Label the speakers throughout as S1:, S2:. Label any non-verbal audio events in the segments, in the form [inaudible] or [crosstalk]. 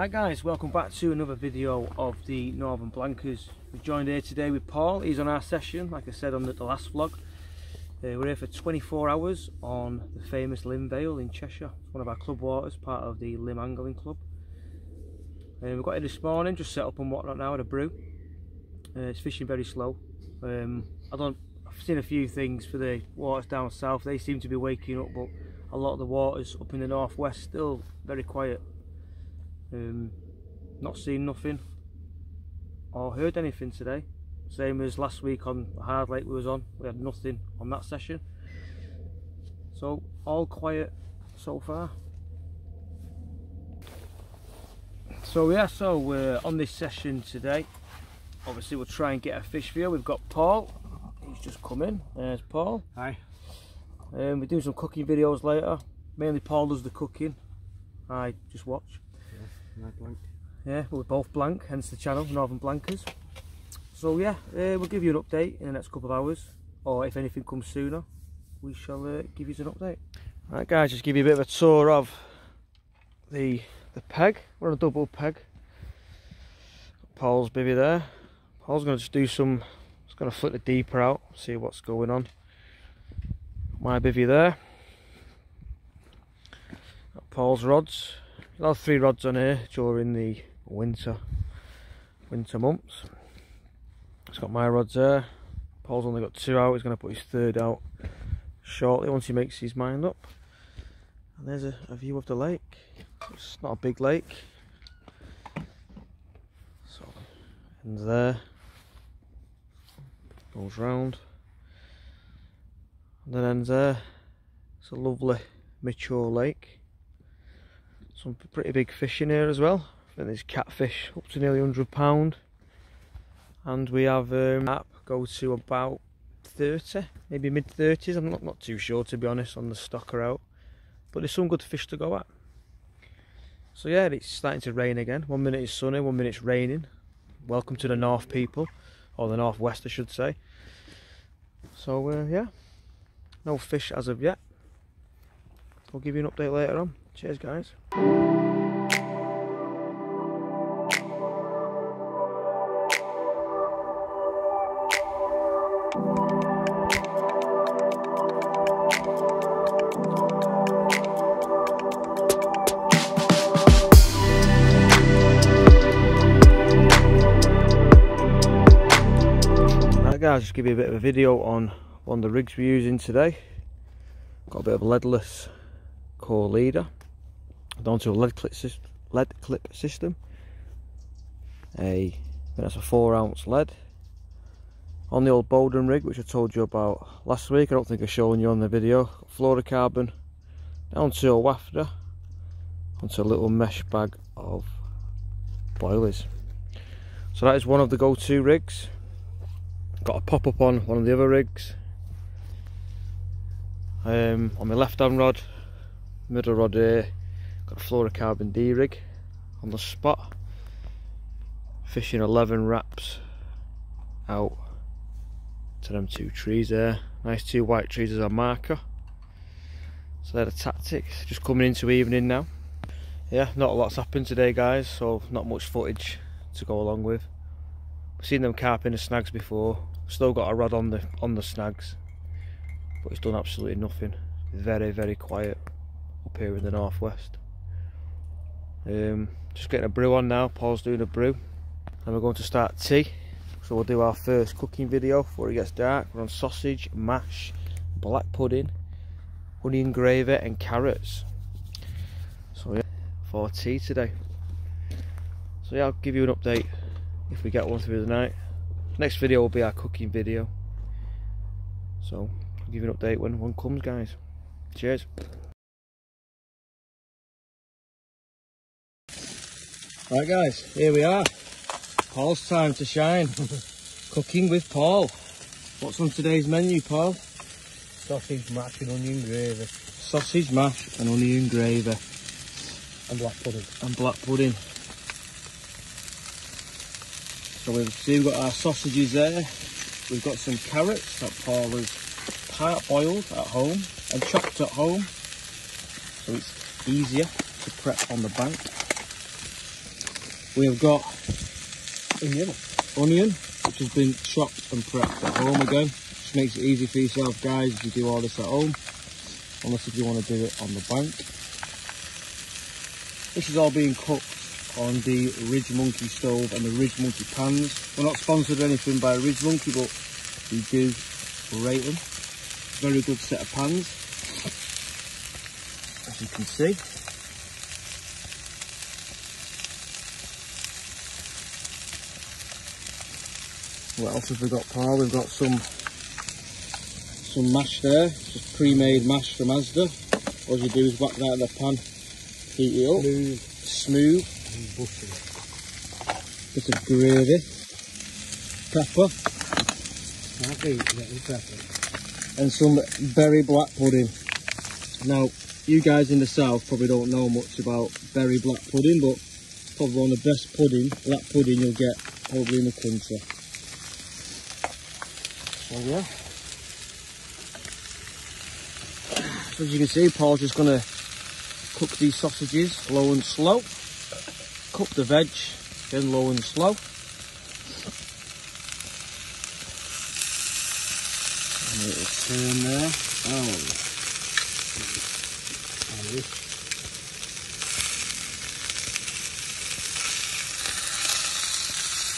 S1: Hi guys, welcome back to another video of the Northern Blankers. We're joined here today with Paul, he's on our session, like I said on the, the last vlog. Uh, we're here for 24 hours on the famous Lymm Vale in Cheshire. It's one of our club waters, part of the Lymm Angling Club. Uh, we got here this morning, just set up and whatnot now at a brew. Uh, it's fishing very slow. Um, I don't, I've seen a few things for the waters down south, they seem to be waking up, but a lot of the waters up in the northwest still very quiet. Um, not seen nothing or heard anything today. Same as last week on Hard Lake we was on, we had nothing on that session. So all quiet so far. So yeah, so we're on this session today. Obviously we'll try and get a fish for you. We've got Paul, he's just come in. There's Paul.
S2: Hi.
S1: Um, we're doing some cooking videos later. Mainly Paul does the cooking. I just watch.
S2: Blank.
S1: Yeah, we're both blank, hence the channel, Northern Blankers. So yeah, uh, we'll give you an update in the next couple of hours, or if anything comes sooner, we shall uh, give you an update. Right guys, just give you a bit of a tour of the the peg. We're on a double peg. Paul's bivvy there. Paul's going to just do some, just going to flip the deeper out, see what's going on. My bivy there. Got Paul's rods. I'll have three rods on here during the winter winter months. It's got my rods there. Paul's only got two out, he's going to put his third out shortly once he makes his mind up. And there's a, a view of the lake. It's not a big lake. So, ends there. Goes round. And then ends there. It's a lovely mature lake some pretty big fish in here as well. I think there's catfish up to nearly 100 pound, and we have um, app go to about 30, maybe mid 30s. I'm not not too sure to be honest on the stocker out, but there's some good fish to go at. So yeah, it's starting to rain again. One minute it's sunny, one minute it's raining. Welcome to the north, people, or the northwest, I should say. So uh, yeah, no fish as of yet. I'll give you an update later on. Cheers, guys. Guys, just give you a bit of a video on one of the rigs we're using today. Got a bit of leadless core leader onto a lead clip, lead clip system. A that's a four ounce lead on the old Bowden rig, which I told you about last week. I don't think I've shown you on the video. Fluorocarbon down to a wafter onto a little mesh bag of boilies. So that is one of the go-to rigs. Got a pop up on one of the other rigs. Um, on my left hand rod, middle rod here, got a fluorocarbon D rig on the spot. Fishing 11 wraps out to them two trees there. Nice two white trees as a marker. So they're the tactics. Just coming into evening now. Yeah, not a lot's happened today guys, so not much footage to go along with. I've seen them carping the snags before. Still got a rod on the on the snags. But it's done absolutely nothing. Very, very quiet up here in the northwest. Um, just getting a brew on now. Paul's doing a brew. And we're going to start tea. So we'll do our first cooking video before it gets dark. We're on sausage, mash, black pudding, onion gravy and carrots. So yeah, for tea today. So yeah, I'll give you an update if we get one through the night. Next video will be our cooking video. So I'll give you an update when one comes guys. Cheers. Right guys, here we are. Paul's time to shine. [laughs] Cooking with Paul. What's on today's menu, Paul?
S2: Sausage, mash and onion gravy.
S1: Sausage, mash and onion gravy.
S2: And black pudding.
S1: And black pudding. So we've, see we've got our sausages there. We've got some carrots that Paul has part boiled at home and chopped at home. So it's easier to prep on the bank. We have got
S2: Onion.
S1: onion, which has been chopped and prepped at home again. Just makes it easy for yourself, guys, if you do all this at home. Unless if you want to do it on the bank. This is all being cooked on the Ridge Monkey stove and the Ridge Monkey pans. We're not sponsored or anything by Ridge Monkey, but we do rate them. Very good set of pans, as you can see. What else have we got, Paul? We've got some some mash there, just pre-made mash from Asda. All you do is whack that in the pan, heat it up,
S2: Smooth
S1: smooth,
S2: and buttery.
S1: bit of gravy, pepper,
S2: is
S1: and some Bury black pudding. Now, you guys in the south probably don't know much about Bury black pudding, but probably one of the best pudding, black pudding you'll get probably in the country. So yeah. So as you can see, Paul's just gonna cook these sausages low and slow. Cook the veg, then low and slow. And little turn there. Oh,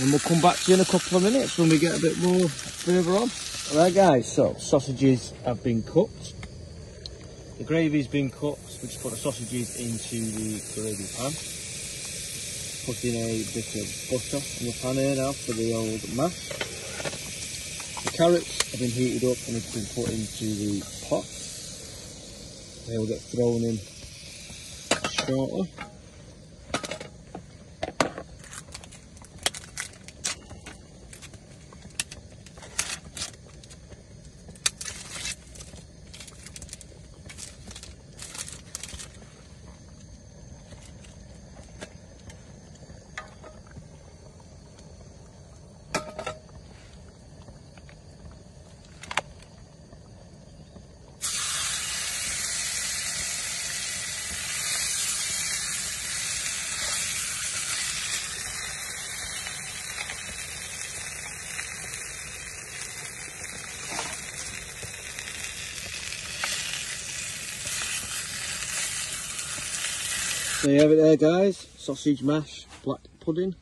S2: and
S1: we'll come back to you in a couple of minutes when we get a bit more further on. Alright guys, so sausages have been cooked. The gravy's been cooked. We just put the sausages into the gravy pan. Putting a bit of butter in the pan here now for the old mash. The carrots have been heated up and it's been put into the pot. They will get thrown in shortly. There you have it there guys, sausage mash, black pudding,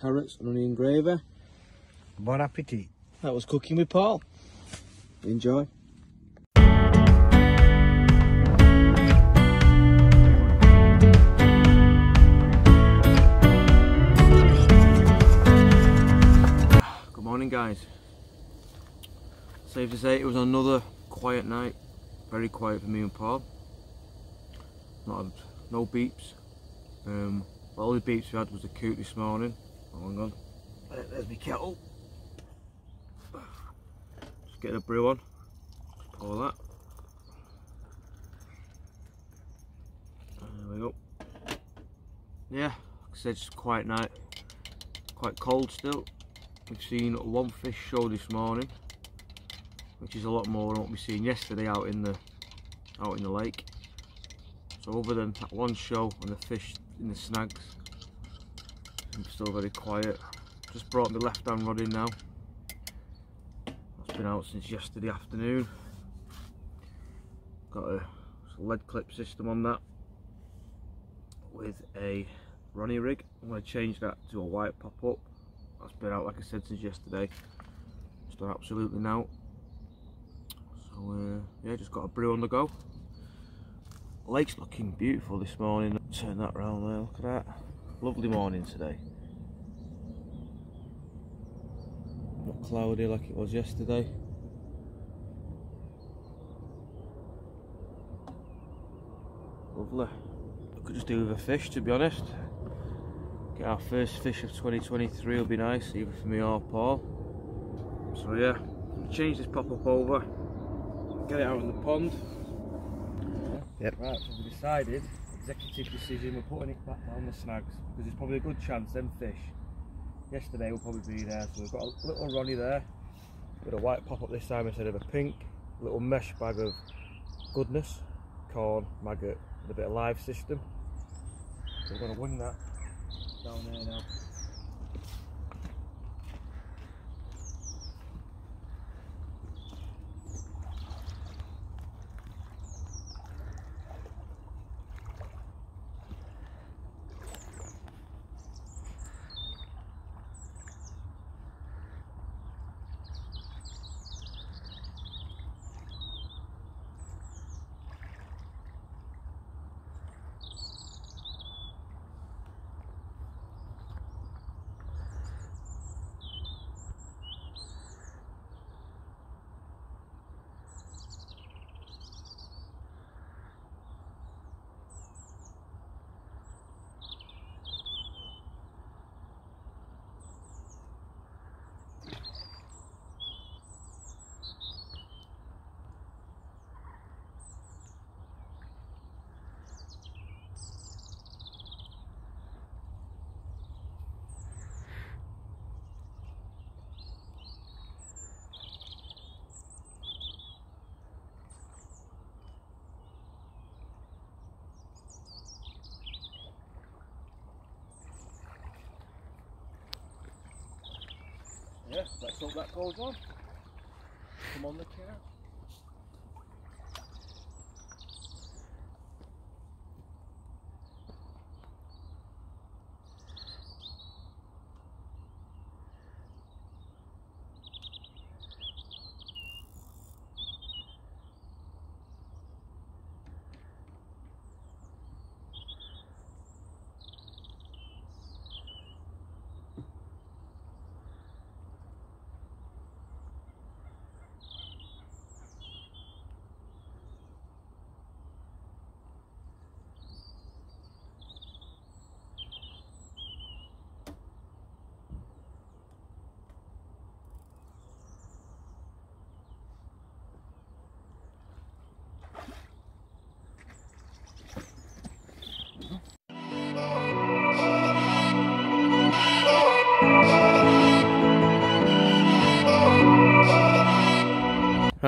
S1: carrots and onion gravy.
S2: Bon appetit.
S1: That was cooking with Paul. Enjoy. Good morning guys. Safe to say it was another quiet night. Very quiet for me and Paul. Not had, no beeps. Um, all the beeps we had was the coot this morning. Oh, hang on. There- There's my kettle. Just get a brew on. Pour that. There we go. Yeah, like I said, just a quiet night. Quite cold still. We've seen one fish show this morning, which is a lot more than what we seen yesterday out in the out in the lake. So other than that one show and the fish in the snags, I'm still very quiet. Just brought my left hand rod in now. That's been out since yesterday afternoon. Got a lead clip system on that with a Ronnie rig. I'm going to change that to a white pop-up. That's been out like I said since yesterday. Done absolutely now. So uh, yeah, just got a brew on the go. Lake's looking beautiful this morning. Turn that round there, look at that. Lovely morning today. Not cloudy like it was yesterday. Lovely. We could just do with a fish to be honest. Get our first fish of 2023 will be nice, either for me or Paul. So yeah, change this pop up over, get it out in the pond.
S2: Yep.
S1: Right, so we decided, executive decision, we're putting it back down the snags because there's probably a good chance them fish yesterday will probably be there. So we've got a little Ronnie there, with a white pop up this time instead of a pink, little mesh bag of goodness, corn, maggot, and a bit of live system. So we're going to wing that down there now. Yeah, let's hope that goes on. Come on the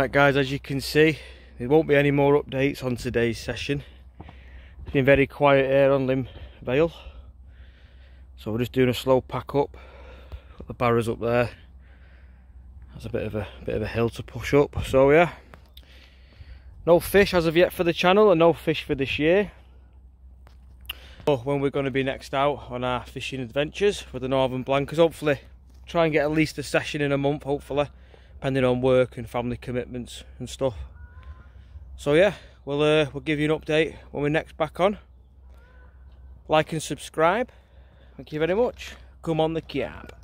S1: Right guys, as you can see, there won't be any more updates on today's session. It's been very quiet here on Lymm Vale. So we're just doing a slow pack up. Got the barrows up there. That's a bit of a bit of a hill to push up. So yeah. No fish as of yet for the channel and no fish for this year. So when we're going to be next out on our fishing adventures with the Northern Blankers, hopefully try and get at least a session in a month, hopefully depending on work and family commitments and stuff. So yeah, we'll uh, we'll give you an update when we're next back on. Like and subscribe. Thank you very much. Come on the cab.